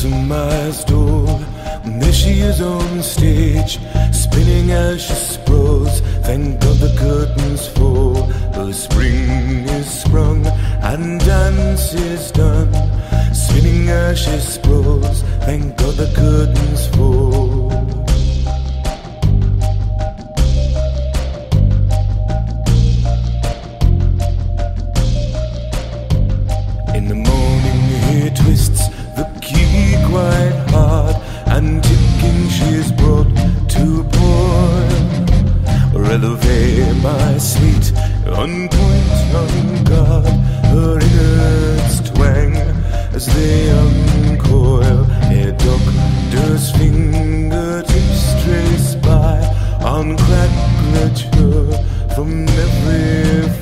Drosselmeyer's door. And there she is on stage, spinning as she sprawls. Thank God the curtains fall. The spring is sprung and dance is done. Spinning as she sprawls. Thank God the curtains fall. survey my sweet, unpoint young god, her innards twang as they uncoil a doctor's fingertips trace by on clackleture from every